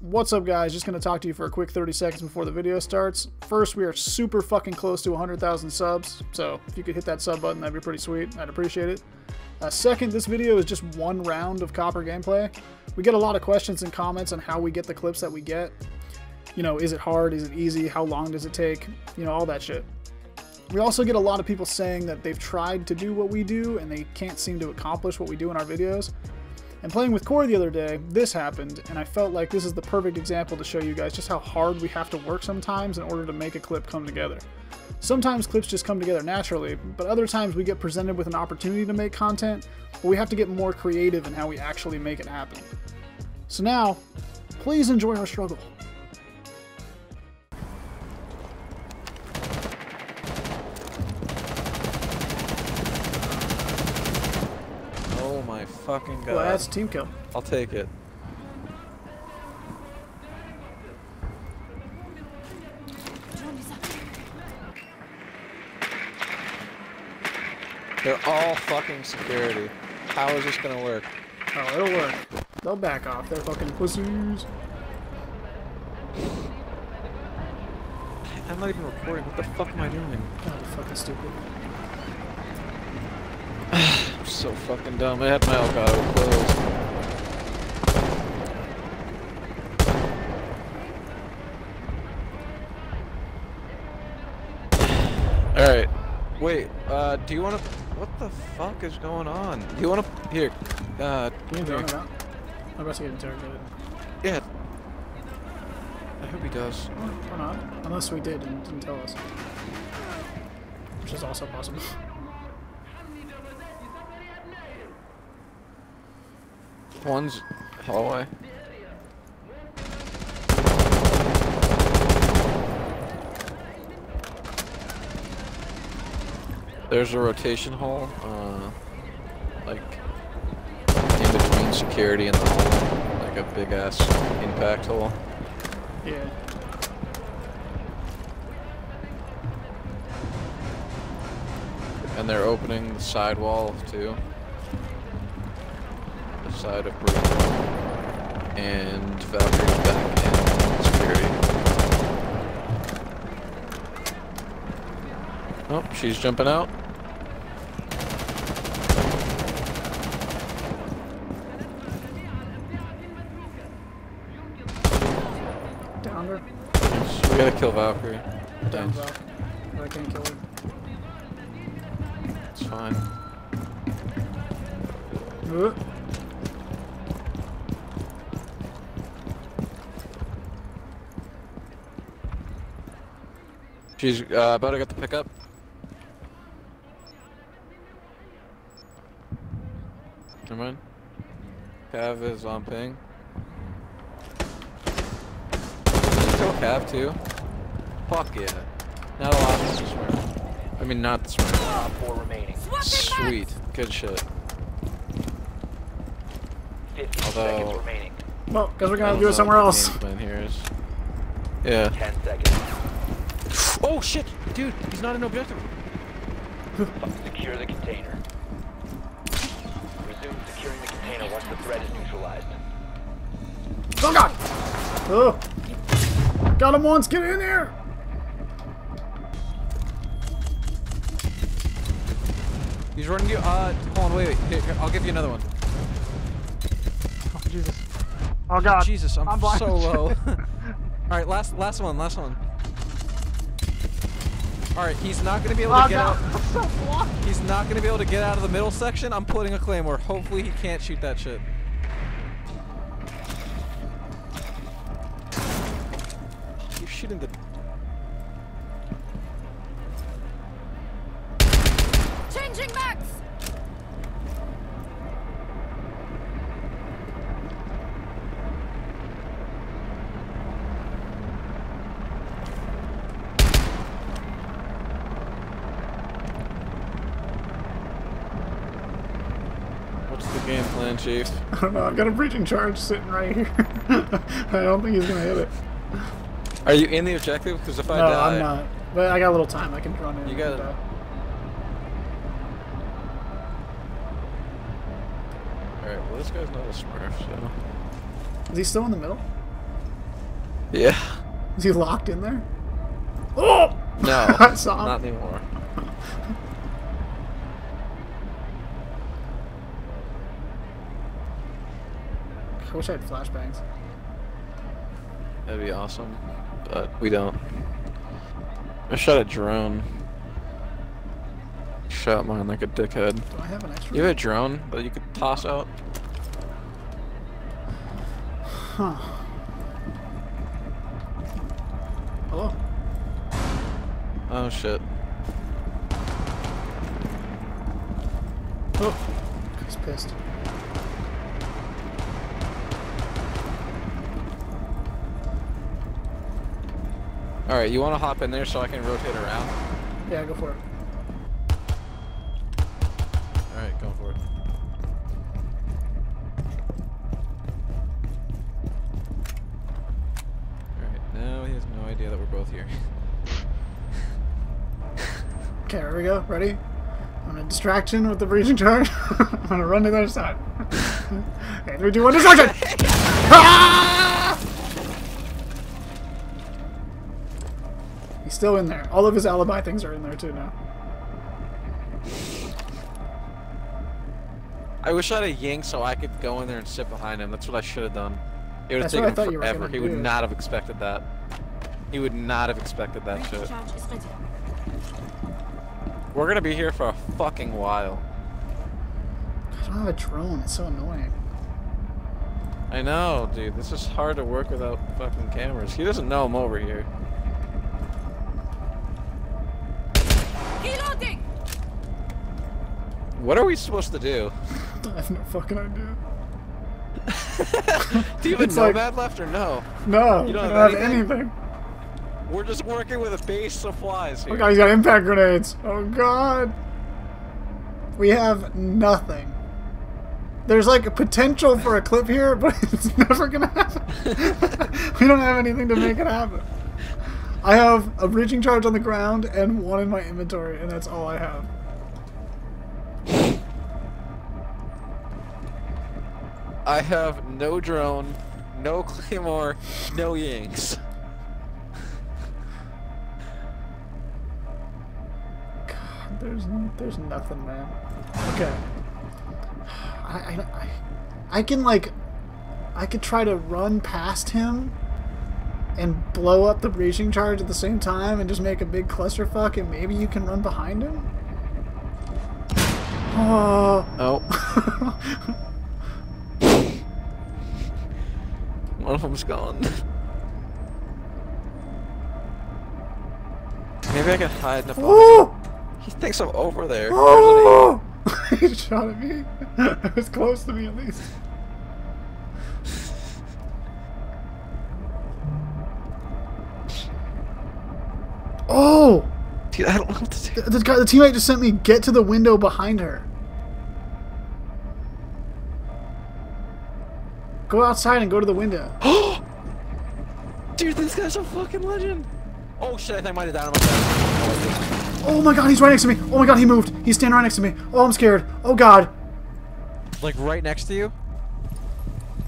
What's up guys, just going to talk to you for a quick 30 seconds before the video starts. First, we are super fucking close to 100,000 subs, so if you could hit that sub button, that'd be pretty sweet. I'd appreciate it. Uh, second, this video is just one round of Copper gameplay. We get a lot of questions and comments on how we get the clips that we get. You know, is it hard? Is it easy? How long does it take? You know, all that shit. We also get a lot of people saying that they've tried to do what we do and they can't seem to accomplish what we do in our videos. And playing with Corey the other day, this happened, and I felt like this is the perfect example to show you guys just how hard we have to work sometimes in order to make a clip come together. Sometimes clips just come together naturally, but other times we get presented with an opportunity to make content, but we have to get more creative in how we actually make it happen. So now, please enjoy our struggle. Fucking god. Well, that's team kill. I'll take it. They're all fucking security. How is this gonna work? Oh, it'll work. They'll back off. They're fucking pussies. I'm not even recording. What the fuck am I doing? God, fucking stupid. So fucking dumb. I had my Elgato closed. Alright. Wait, uh, do you wanna... What the fuck is going on? Do you wanna... Here, uh... You here. out. I'm about to get interrogated. Yeah. I hope he does. Or not. Unless we did and didn't tell us. Which is also possible. One's hallway. There's a rotation hole, uh, like in between security and the like a big ass impact hole. Yeah. And they're opening the side wall too. Side of Brute. And Valkyrie's back in security. Oh, she's jumping out. Down her. We gotta kill Valkyrie. Down Thanks. Valk. I can't kill her. It's fine. Uh, She's uh, about to get the pickup. Never mind. Cav is on ping. Kill Cav too. Fuck yeah. Not a lot of smart. I mean, not the smart. Top four remaining. Sweet. Good shit. Although- well, because we're gonna don't do know it somewhere else. game plan here is. Yeah. 10 seconds. Oh shit! Dude, he's not an objective. Secure the container. Resume securing the container once the threat is neutralized. Oh god! Oh! Got him once, get in there! He's running you. Uh, hold on, wait, wait. Here, here, I'll give you another one. Oh, Jesus. Oh god. Jesus, I'm, I'm so low. All right, last, last one, last one. All right, he's not gonna be able to Oh get out. I'm so blind. He's not gonna be able to get out of the middle section. I'm putting a claymore. Hopefully, he can't shoot that shit. You're shooting the. Changing max! What's the game plan, Chief? I don't know, I've got a breaching charge sitting right here. I don't think he's gonna hit it. Are you in the objective? Because if I no, die, I'm not. But I got a little time. I can run in. You got it. Alright, well, this guy's not a smurf, so. Is he still in the middle? Yeah. Is he locked in there? Oh! No, I saw him. not anymore. I wish I had flashbangs. That'd be awesome, but we don't. I shot a drone. Shot mine like a dickhead. Do I have an extra? You have a drone that you could toss out? Huh. Hello? Oh shit. Oh. He's pissed. Alright, you wanna hop in there so I can rotate around? Yeah, go for it. Alright, go for it. Alright, now he has no idea that we're both here. Okay, here we go. Ready? I'm gonna distraction with the breaching charge. I'm gonna run to the other side. okay, three, two, one, distraction! Ah! Still in there. All of his alibi things are in there too now. I wish I had a yank so I could go in there and sit behind him. That's what I should have done. It would have That's what I taken him forever. He would do. not have expected that. He would not have expected that shit. Charge is ready. We're gonna be here for a fucking while. I don't have a drone. It's so annoying. I know, dude. This is hard to work without fucking cameras. He doesn't know I'm over here. What are we supposed to do? I have no fucking idea. Do you even It's like- that left or no? No, You don't have don't have anything? anything. We're just working with a base supplies here. Oh god, he's got impact grenades. Oh god. We have nothing. There's like a potential for a clip here, but it's never gonna happen. we don't have anything to make it happen. I have a breaching charge on the ground and one in my inventory, and that's all I have. I have no drone, no claymore, no yanks. God, there's there's nothing, man. Okay. I, I, I, I can like, I could try to run past him and blow up the breaching charge at the same time and just make a big clusterfuck, and maybe you can run behind him. Oh. Oh, one of them's gone. Maybe I can hide in a pocket. oh! He thinks I'm over there. Oh! he shot at me. it was close to me at least. Oh! Dude, I don't know what to do. The, the guy, the teammate just sent me get to the window behind her. Go outside and go to the window. Dude, this guy's a fucking legend. Oh shit, I think I might have died on myself. Oh my god, he's right next to me. Oh my god, he moved. He's standing right next to me. Oh, I'm scared. Oh god. Like right next to you?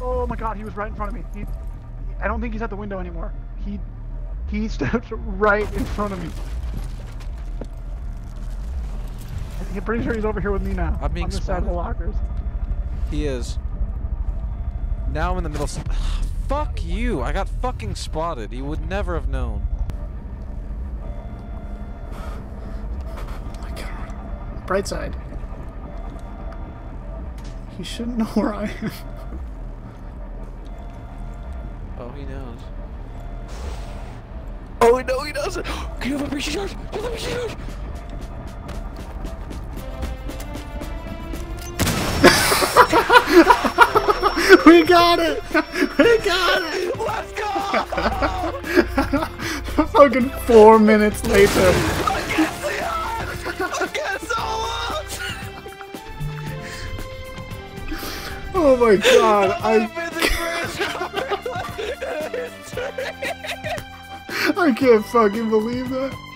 Oh my god, he was right in front of me. He, I don't think he's at the window anymore. He, he stepped right in front of me. I'm pretty sure he's over here with me now. I'm being on this side of the lockers. He is. Now I'm in the middle. s- Fuck you! I got fucking spotted. You would never have known. Oh my god. Bright side. He shouldn't know where I am. Oh, he knows. Oh no, he doesn't. Can you have a breaching charge? Do you have a breaching charge? we got it! We got it! Let's go! Fucking four minutes later. Against the odds! Against all odds! Oh my god, I I've been the greatest! I can't fucking believe that.